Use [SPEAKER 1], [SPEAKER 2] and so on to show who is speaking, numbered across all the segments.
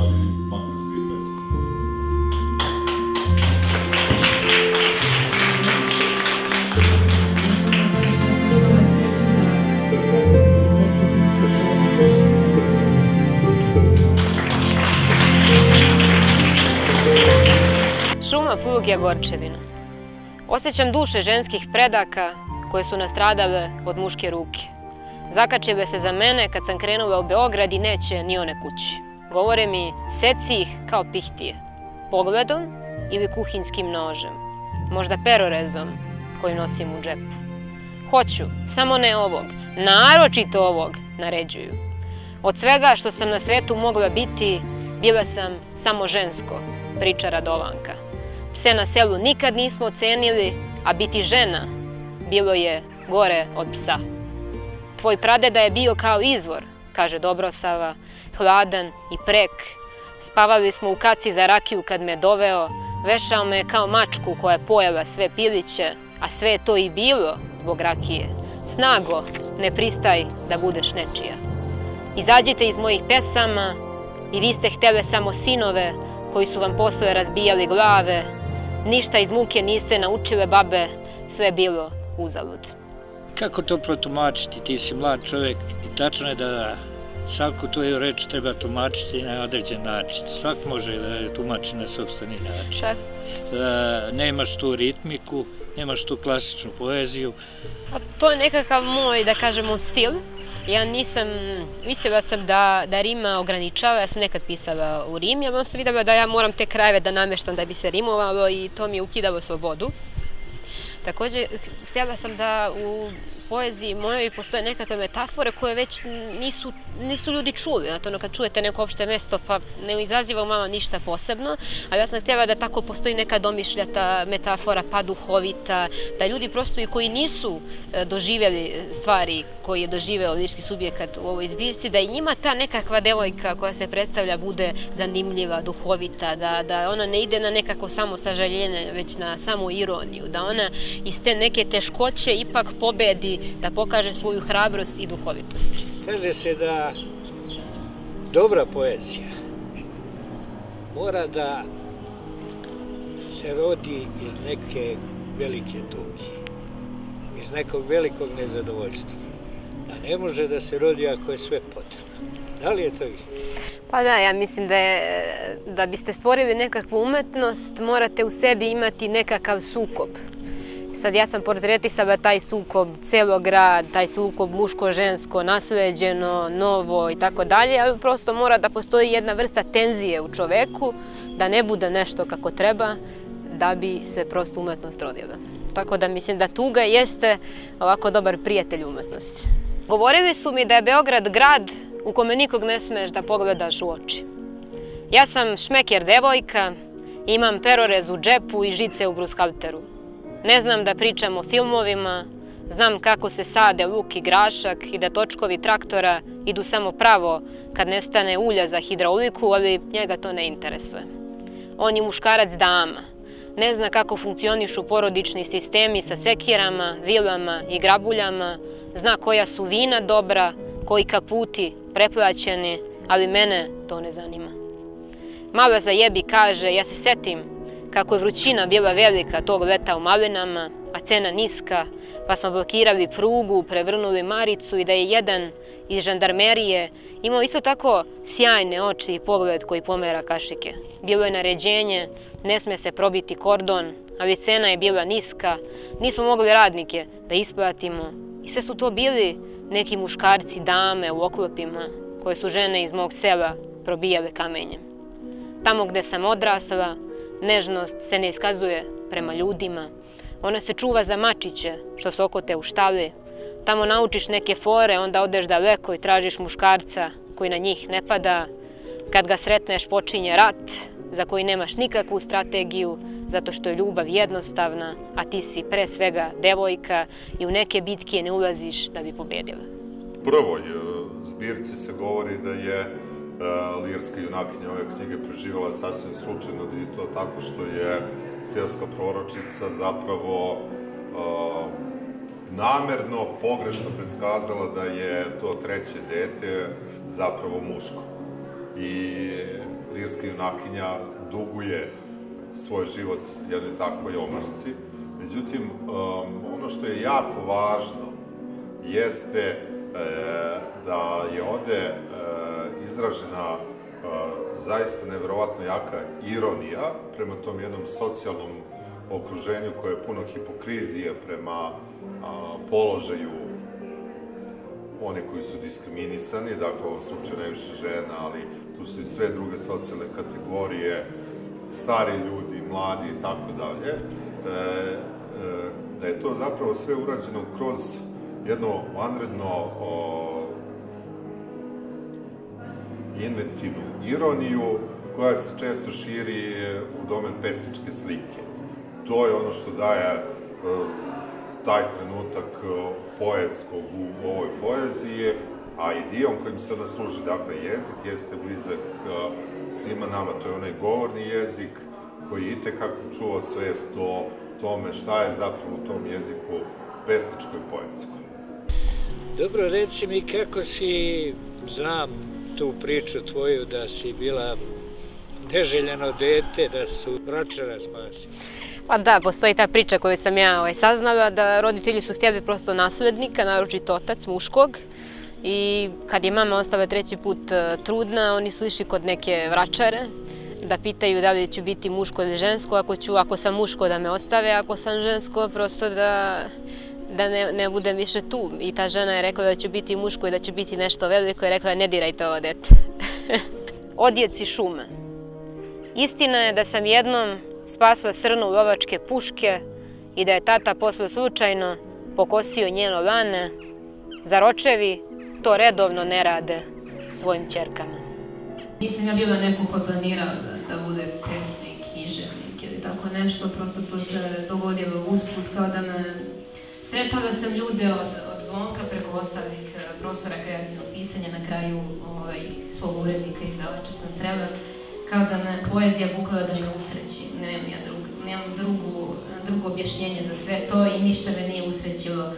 [SPEAKER 1] najavljeni smatram dvije pesme.
[SPEAKER 2] Šuma pug je gorčevina. Osjećam duše ženskih predaka koje su nastradale od muške ruke. Zakačile se za mene kad sam krenula u Beograd i neće ni one kući. Govore mi, seci ih kao pihtije. Pogledom ili kuhinskim nožem. Možda perorezom koji nosim u džepu. Hoću, samo ne ovog, naročito ovog, naređuju. Od svega što sam na svetu mogla biti, bila sam samo žensko, priča Radovanka. Pse na selu nikad nismo ocenili, a biti žena bilo je gore od psa. Tvoj pradeda je bio kao izvor, kaže Dobrosava, hladan i prek. Spavali smo u kaci za rakiju kad me doveo, vešao me kao mačku koja je pojela sve piliće, a sve je to i bilo zbog rakije. Snago, ne pristaj da budeš nečija. Izađite iz mojih pesama i vi ste htele samo sinove koji su vam posle razbijali glave. Ništa iz muke niste naučile babe, sve bilo uzalud.
[SPEAKER 3] Kako to protumačiti? Ti si mlad čovjek i tačno je da svaku tvoju reč treba tumačiti na određen način. Svak može da je tumači na sobstveni način.
[SPEAKER 2] Tako.
[SPEAKER 3] Da nemaš tu ritmiku, nemaš tu klasičnu poeziju.
[SPEAKER 2] A to je nekakav moj, da kažemo, stil. Ja nisam, mislila sam da, da rima ograničava, ja sam nekad pisala u rim, onda sam videla da ja moram te krajeve da nameštam da bi se rimovalo i to mi je ukidalo slobodu. Takođe, htjela sam da u poeziji mojoj postoje nekakve metafore koje već nisu, nisu ljudi čuli. Znate, ono kad čujete neko opšte mesto pa ne izaziva u malo ništa posebno, ali ja sam htjela da tako postoji neka domišljata metafora pa duhovita, da ljudi prosto i koji nisu e, doživjeli stvari koje je doživeo lirski subjekat u ovoj zbirci, da i njima ta nekakva devojka koja se predstavlja bude zanimljiva, duhovita, da, da ona ne ide na nekako samo sažaljenje, već na samu ironiju, da ona iz te neke teškoće ipak pobedi da pokaže svoju hrabrost i duhovitost.
[SPEAKER 3] Kaže se da dobra poezija mora da se rodi iz neke velike tuge, iz nekog velikog nezadovoljstva. A ne može da se rodi ako je sve potrebno. Da li je to istina?
[SPEAKER 2] Pa da, ja mislim da je, da biste stvorili nekakvu umetnost, morate u sebi imati nekakav sukob. Sad ja sam portretisala taj sukob celog grad, taj sukob muško-žensko, nasleđeno, novo i tako dalje, ali prosto mora da postoji jedna vrsta tenzije u čoveku, da ne bude nešto kako treba, da bi se prosto umetnost rodila. Tako da mislim da tuga jeste ovako dobar prijatelj umetnosti. Govorili su mi da je Beograd grad u kome nikog ne smeš da pogledaš u oči. Ja sam šmeker devojka, imam perorez u džepu i žice u bruskalteru. Ne znam da pričam o filmovima, znam kako se sade luk i grašak i da točkovi traktora idu samo pravo kad nestane ulja za hidrauliku, ali njega to ne interesuje. On je muškarac dama. Ne zna kako funkcionišu porodični sistemi sa sekirama, vilama i grabuljama, zna koja su vina dobra, koji kaputi preplaćeni, ali mene to ne zanima. Mala zajebi kaže, ja se setim kako je vrućina bila velika tog leta u Malinama, a cena niska, pa smo blokirali prugu, prevrnuli Maricu i da je jedan iz žandarmerije imao isto tako sjajne oči i pogled koji pomera kašike. Bilo je naređenje, ne sme se probiti kordon, ali cena je bila niska, nismo mogli radnike da isplatimo i sve su to bili neki muškarci, dame u oklopima koje su žene iz mog sela probijale kamenjem. Tamo gde sam odrasla, nežnost se ne iskazuje prema ljudima. Ona se čuva za mačiće što se okote u štali. Tamo naučiš neke fore, onda odeš daleko i tražiš muškarca koji na njih ne pada. Kad ga sretneš počinje rat za koji nemaš nikakvu strategiju, zato što je ljubav jednostavna, a ti si pre svega devojka i u neke bitke ne ulaziš da bi pobedila.
[SPEAKER 1] U prvoj e, zbirci se govori da je e, lirska junakinja ove knjige preživjela sasvim slučajno i to tako što je seoska proročica zapravo e, namerno, pogrešno predskazala da je to treće dete zapravo muško. I lirska junakinja duguje svoj život jednoj takvoj omašci. Međutim, um, ono što je jako važno jeste e, da je ovde izražena zaista neverovatno jaka ironija prema tom jednom socijalnom okruženju koje je puno hipokrizije prema položaju one koji su diskriminisani, dakle u ovom slučaju najviše žena, ali tu su i sve druge socijalne kategorije, stari ljudi, mladi i tako dalje, e, e, da je to zapravo sve urađeno kroz jedno vanredno o, inventivnu ironiju koja se često širi u domen pesničke slike. To je ono što daje e, taj trenutak e, poetskog u ovoj poeziji, a idijom kojim se ona služi, dakle, jezik jeste blizak e, svima nama, to je onaj govorni jezik koji i tekako čuva svest o tome šta je zapravo u tom jeziku pesničko i poetsko.
[SPEAKER 3] Dobro, reci mi kako si, znam tu priču tvoju da si bila neželjeno dete, da su vračara spasili.
[SPEAKER 2] Pa da, postoji ta priča koju sam ja ovaj, saznala da roditelji su htjeli prosto naslednika, naročito otac muškog. I kad je mama ostala treći put e, trudna, oni su išli kod neke vračare da pitaju da li ću biti muško ili žensko, ako, ću, ako sam muško da me ostave, ako sam žensko prosto da, da ne, ne budem više tu. I ta žena je rekla da ću biti muško i da ću biti nešto veliko i rekla ne dirajte ovo dete. Odjeci šume. Istina je da sam jednom spasla srnu lovačke puške i da je tata posle slučajno pokosio njeno lane. Zar očevi to redovno ne rade svojim čerkama?
[SPEAKER 4] Nisam ja bila neko ko planirao da, da bude pesnik, književnik ili tako nešto, prosto to se dogodilo usput kao da me... Sretala sam ljude od, od zvonka preko ostalih e, profesora kreativnog pisanja na kraju ovaj, svog urednika i izdavača sam srela kao da me poezija bukvala da me usreći. Nemam ja drug, nemam drugu, drugo objašnjenje za sve to i ništa me nije usrećilo uh,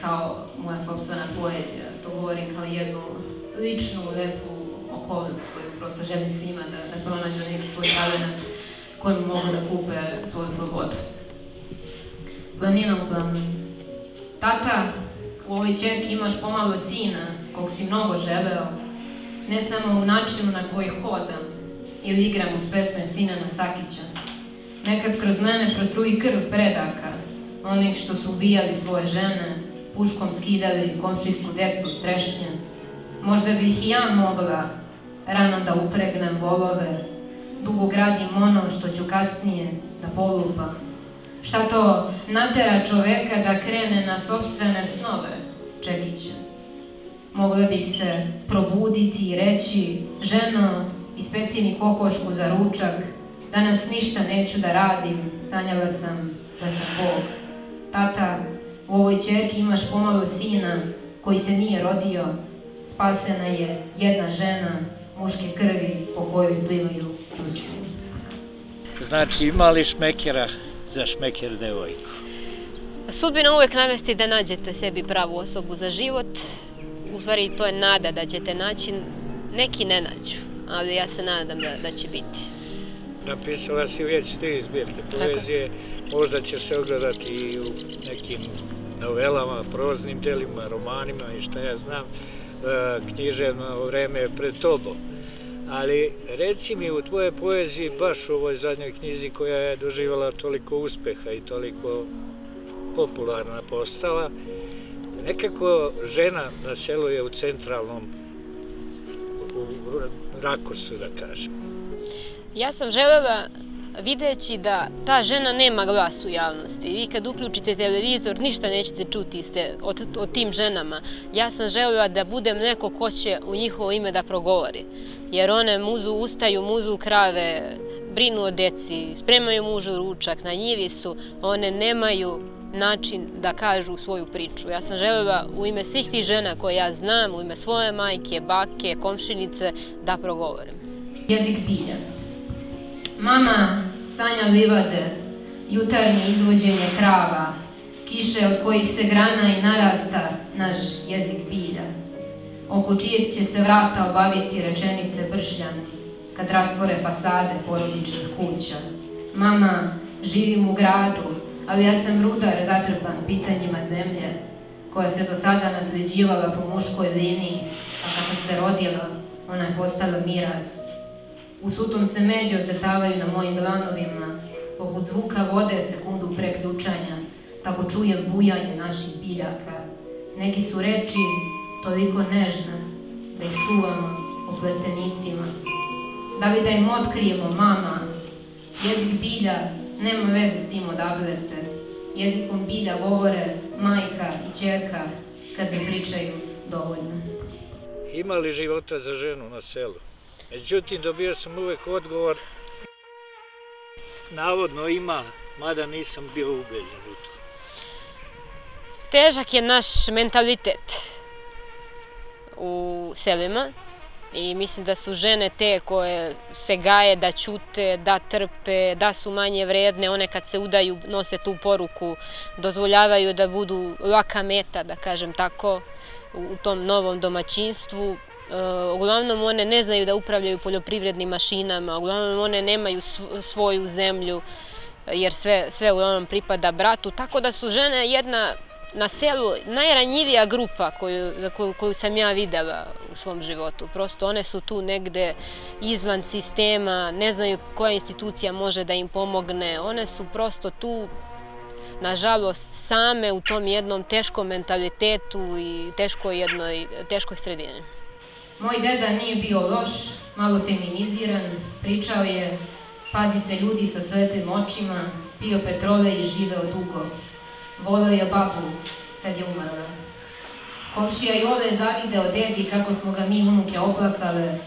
[SPEAKER 4] kao moja sobstvena poezija. To govorim kao jednu ličnu, lepu okolnost koju prosto želim svima da, da pronađu neki svoj talenat kojim mogu da kupe svoju slobodu. Planinom vam, tata, u ovoj čerki imaš pomalo sina, kog si mnogo želeo, ne samo u načinu na koji hodam, ili igram uz pesme Sinana Sakića. Nekad kroz mene prostruji krv predaka, onih što su ubijali svoje žene, puškom skidali komšijsku decu s trešnje. Možda bih i ja mogla rano da upregnem volove, dugo gradim ono što ću kasnije da polupam. Šta to natera čoveka da krene na sobstvene snove, Čekiće? Mogla bih se probuditi i reći, ženo, ispeci mi kokošku za ručak, danas ništa neću da radim, sanjala sam da sam Bog. Tata, u ovoj čerki imaš pomalo sina koji se nije rodio, spasena je jedna žena muške krvi po kojoj plivaju čuske.
[SPEAKER 3] Znači, ima li šmekera za šmeker devojku?
[SPEAKER 2] Sudbina uvek namesti da nađete sebi pravu osobu za život. U stvari, to je nada da ćete naći. Neki ne nađu ali ja se nadam da, da će biti.
[SPEAKER 3] Napisala si već te zbirke poezije, možda će se ogledati i u nekim novelama, proznim delima, romanima i šta ja znam, e, književno vreme je pred tobom. Ali reci mi u tvoje poeziji, baš u ovoj zadnjoj knjizi koja je doživala toliko uspeha i toliko popularna postala, nekako žena na selu je u centralnom u rakursu, da kažem.
[SPEAKER 2] Ja sam želela videći da ta žena nema glas u javnosti. Vi kad uključite televizor, ništa nećete čuti ste od, od tim ženama. Ja sam želela da budem neko ko će u njihovo ime da progovori. Jer one muzu ustaju, muzu krave, brinu o deci, spremaju mužu ručak, na njivi su, one nemaju način da kažu svoju priču. Ja sam želela u ime svih tih žena koje ja znam, u ime svoje majke, bake, komšinice, da progovorim.
[SPEAKER 4] Jezik bilja. Mama sanja livade, jutarnje izvođenje krava, kiše od kojih se grana i narasta naš jezik bilja, oko čijeg će se vrata obaviti rečenice bršljani, kad rastvore fasade porodičnih kuća. Mama, živim u gradu, ali ja sam rudar zatrpan pitanjima zemlje, koja se do sada nasleđivala po muškoj liniji, a kad se rodila, ona je postala miraz. U sutom se međe ozrtavaju na mojim dlanovima, poput zvuka vode sekundu pre ključanja, tako čujem bujanje naših biljaka. Neki su reči toliko nežne, da ih čuvamo u plestenicima. Da li da im otkrijemo, mama, jezik bilja nema veze s tim odakle ste. Jezikom bilja govore majka i čerka kad ne pričaju dovoljno.
[SPEAKER 3] Ima li života za ženu na selu? Međutim, dobio sam uvek odgovor, navodno ima, mada nisam bio ubeđen u to.
[SPEAKER 2] Težak je naš mentalitet u selima i mislim da su žene te koje se gaje da ćute, da trpe, da su manje vredne, one kad se udaju nose tu poruku, dozvoljavaju da budu laka meta, da kažem tako, u tom novom domaćinstvu. E, uglavnom one ne znaju da upravljaju poljoprivrednim mašinama, uglavnom one nemaju svoju zemlju, jer sve, sve uglavnom pripada bratu, tako da su žene jedna na selu najranjivija grupa koju, koju, koju sam ja videla u svom životu. Prosto one su tu negde izvan sistema, ne znaju koja institucija može da im pomogne. One su prosto tu nažalost same u tom jednom teškom mentalitetu i teškoj jednoj, teškoj sredini.
[SPEAKER 4] Moj deda nije bio loš, malo feminiziran, pričao je pazi se ljudi sa svetlim očima, pio petrole i živeo dugo. Voleo je babu kad je umrla. Komšija Jove zavideo dedi kako smo ga mi unuke oplakale,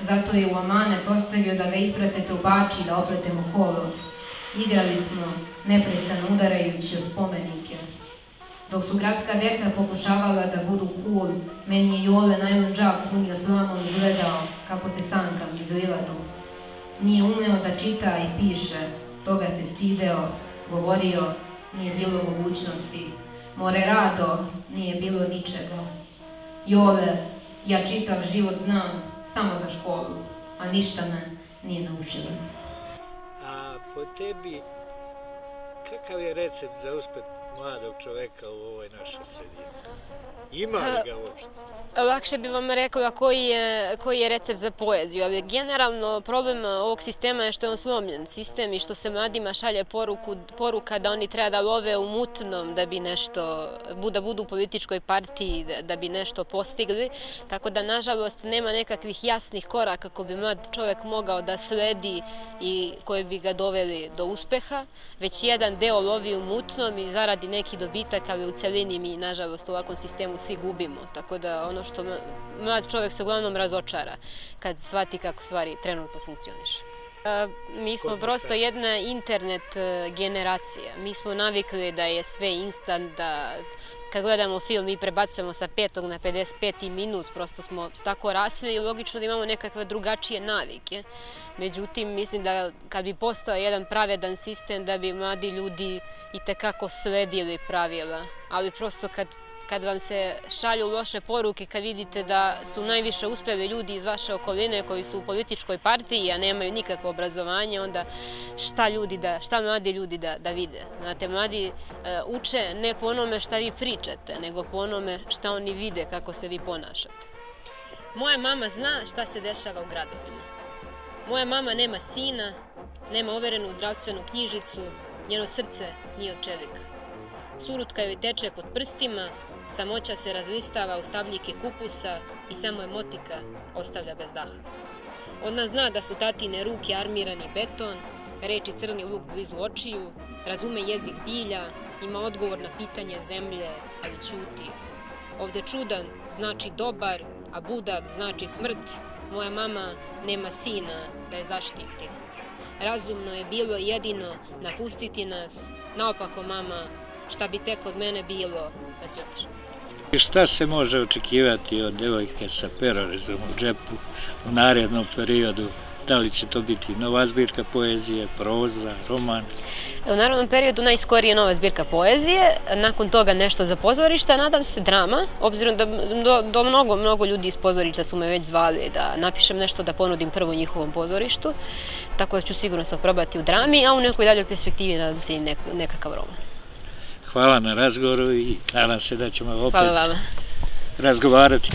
[SPEAKER 4] zato je u amanet ostavio da ga isprate trubači da opletemo kolo. Igrali smo, neprestano udarajući o spomenike. Dok su gradska deca pokušavala da budu cool, meni je Jove najlon džak punio slamom i gledao kako se sankam iz livadu. Nije umeo da čita i piše, toga se stideo, govorio nije bilo mogućnosti. More rado, nije bilo ničega. Jove, ja čitav život znam samo za školu, a ništa me nije naučilo.
[SPEAKER 3] A po tebi, kakav je recept za uspet mladog čoveka u ovoj našoj sredini? Ima li ga uopšte?
[SPEAKER 2] Lakše bi vam rekla koji je, koji je recept za poeziju, ali generalno problem ovog sistema je što je on slomljen sistem i što se mladima šalje poruku, poruka da oni treba da love u mutnom da bi nešto, da budu u političkoj partiji, da, da bi nešto postigli, tako da nažalost nema nekakvih jasnih koraka kako bi mlad čovek mogao da sledi i koji bi ga doveli do uspeha, već jedan deo lovi u mutnom i zaradi neki dobitak, ali u celini mi nažalost u ovakvom sistemu svi gubimo, tako da ono što mlad čovjek se uglavnom razočara kad shvati kako stvari trenutno funkcioniše. Mi smo prosto jedna internet e, generacija. Mi smo navikli da je sve instant, da kad gledamo film mi prebacujemo sa petog na 55. minut, prosto smo tako rasli i logično da imamo nekakve drugačije navike. Međutim, mislim da kad bi postao jedan pravedan sistem, da bi mladi ljudi i tekako sledili pravila. Ali prosto kad kad vam se šalju loše poruke, kad vidite da su najviše uspjeli ljudi iz vaše okoline koji su u političkoj partiji, a nemaju nikakvo obrazovanje, onda šta ljudi da, šta mladi ljudi da, da vide? Znate, mladi e, uče ne po onome šta vi pričate, nego po onome šta oni vide kako se vi ponašate. Moja mama zna šta se dešava u gradovima. Moja mama nema sina, nema overenu zdravstvenu knjižicu, njeno srce nije od čelika. Surutka joj teče pod prstima, Samoća se razlistava u stabljike kupusa i samo je motika ostavlja bez daha. Ona zna da su tatine ruke armirani beton, reči crni luk blizu očiju, razume jezik bilja, ima odgovor na pitanje zemlje, ali ćuti. Ovde čudan znači dobar, a budak znači smrt. Moja mama nema sina da je zaštiti. Razumno je bilo jedino napustiti nas, naopako mama, šta bi tek od mene bilo da si otišla.
[SPEAKER 3] Šta se može očekivati od devojke sa perorezom u džepu u narednom periodu Da li će to biti nova zbirka poezije, proza, roman?
[SPEAKER 2] U narodnom periodu najskorije nova zbirka poezije, nakon toga nešto za pozorište, a nadam se drama, obzirom da do, do mnogo, mnogo ljudi iz pozorišta su me već zvali da napišem nešto da ponudim prvo njihovom pozorištu, tako da ću sigurno se oprobati u drami, a u nekoj daljoj perspektivi nadam se i nek, nekakav roman.
[SPEAKER 3] Hvala na razgovoru i nadam se da ćemo opet razgovarati.